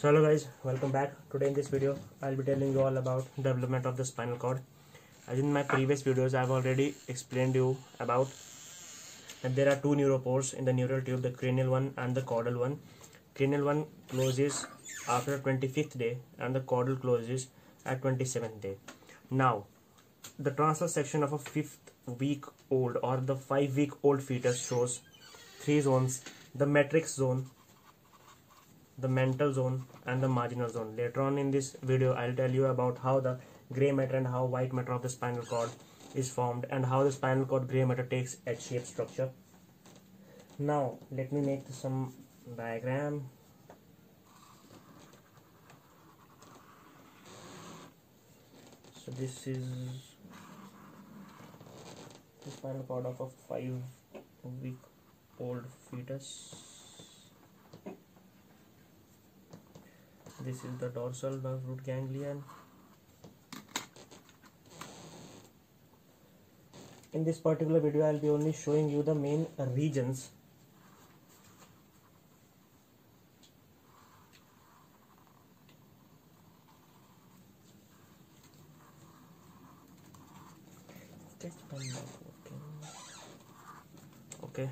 so hello guys welcome back. Today in this video i'll be telling you all about development of the spinal cord. As in my previous videos i've already explained you about that there are two neuropores in the neural tube the cranial one and the caudal one. Cranial one closes after 25th day and the caudal closes at 27th day. Now the transverse section of a fifth week old or the five week old fetus shows three zones the matrix zone the mantle zone and the marginal zone. Later on in this video i'll tell you about how the gray matter and how white matter of the spinal cord is formed and how the spinal cord gray matter takes h shaped structure. Now let me make some diagram. So this is the spinal cord of a five week old fetus this is the dorsal nerve root ganglion. In this particular video I'll be only showing you the main regions. Okay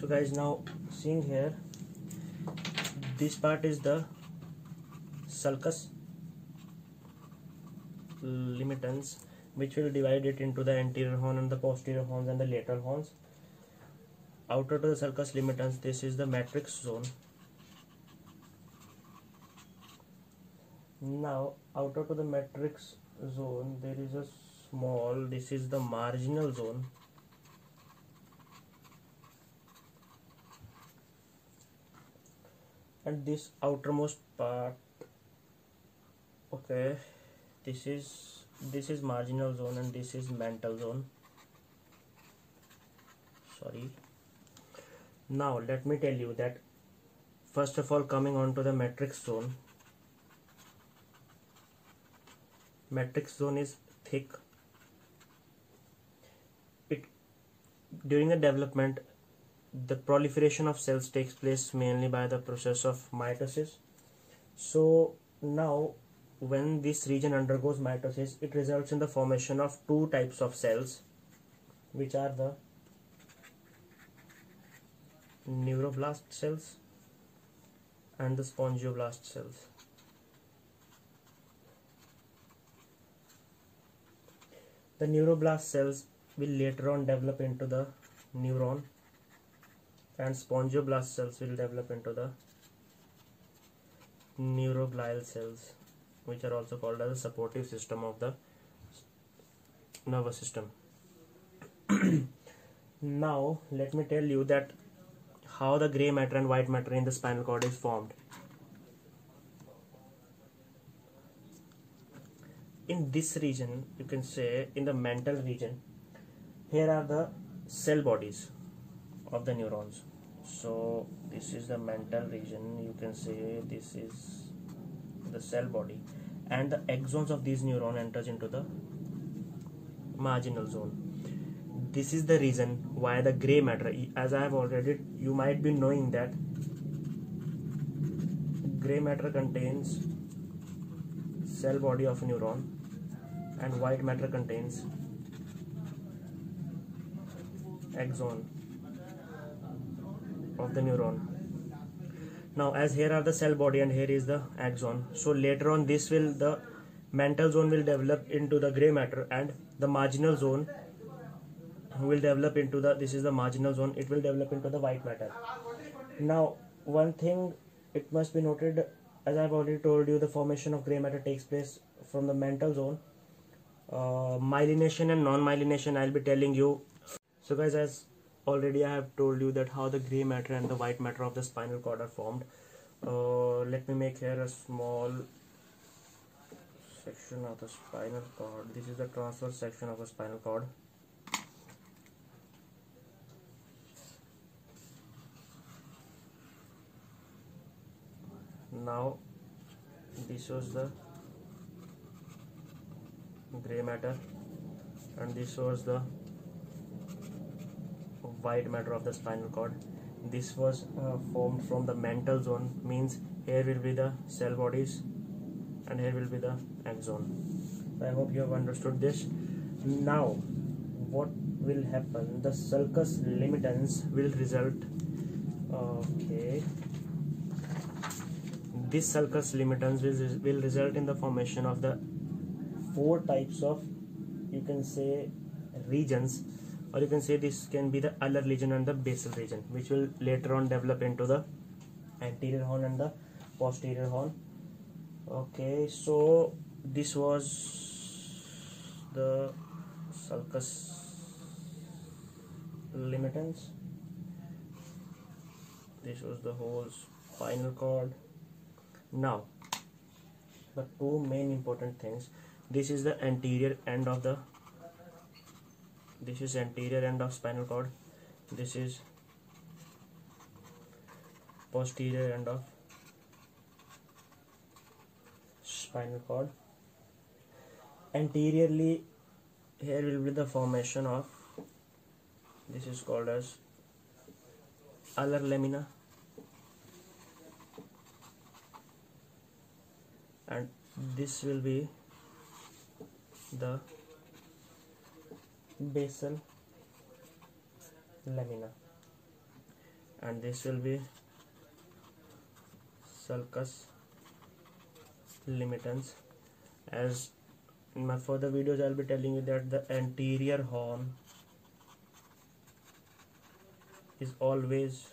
so guys now seeing here this part is the sulcus limitans which will divide it into the anterior horn and the posterior horns and the lateral horns. Outer to the sulcus limitans this is the matrix zone. Now outer to the matrix zone there is a small this is the marginal zone and this outermost part. Okay. This is this is marginal zone and this is mantle zone. Sorry. Now let me tell you that first of all coming on to the matrix zone. Matrix zone is thick. It during the development the proliferation of cells takes place mainly by the process of mitosis. So now when this region undergoes mitosis it results in the formation of two types of cells which are the neuroblast cells and the spongioblast cells. The neuroblast cells will later on develop into the neuron and spongioblast cells will develop into the neuroglial cells which are also called as the supportive system of the nervous system. Now let me tell you that how the gray matter and white matter in the spinal cord is formed. In this region you can say in the mantle region here are the cell bodies of the neurons so this is the mantle region you can say this is the cell body. And the axons of these neuron enters into the marginal zone. This is the reason why the gray matter as i have already you might be knowing that gray matter contains cell body of neuron and white matter contains axon of the neuron. Now as here are the cell body and here is the axon. So later on this will the mantle zone will develop into the gray matter and the marginal zone will develop into the this is the marginal zone. It will develop into the white matter. Now one thing it must be noted as i've already told you the formation of gray matter takes place from the mantle zone. Uh, myelination and non-myelination i'll be telling you. So guys as already I have told you that how the gray matter and the white matter of the spinal cord are formed. Uh, let me make here a small section of the spinal cord. This is the transverse section of the spinal cord. Now this was the gray matter and this was the white matter of the spinal cord. This was uh, formed from the mantle zone means here will be the cell bodies and here will be the axon i hope you have understood this. Now what will happen? The sulcus limitans will result. Okay. This sulcus limitans will, will result in the formation of the four types of you can say regions or you can say this can be the alar region and the basal region which will later on develop into the anterior horn and the posterior horn. Okay so this was the sulcus limitans this was the whole spinal cord. Now the two main important things. This is the anterior end of the this is anterior end of spinal cord. This is posterior end of spinal cord. Anteriorly here will be the formation of this is called as alar lamina and this will be the basal lamina and this will be sulcus limitans. As in my further videos I'll be telling you that the anterior horn is always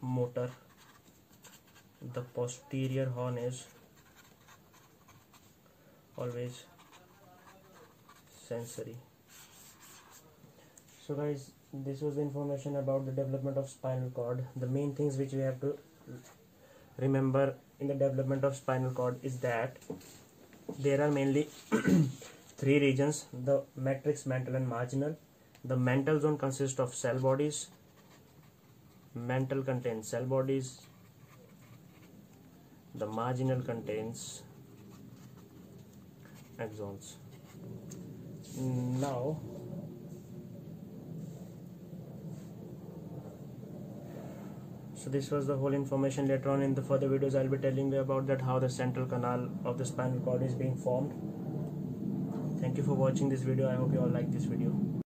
motor. The posterior horn is always sensory so guys this was the information about the development of spinal cord. The main things which we have to remember in the development of spinal cord is that there are mainly three regions the matrix mantle and marginal. The mantle zone consists of cell bodies. Mantle contains cell bodies. The marginal contains axons. Now so this was the whole information. Later on in the further videos i'll be telling you about that how the central canal of the spinal cord is being formed. Thank you for watching this video. I hope you all like this video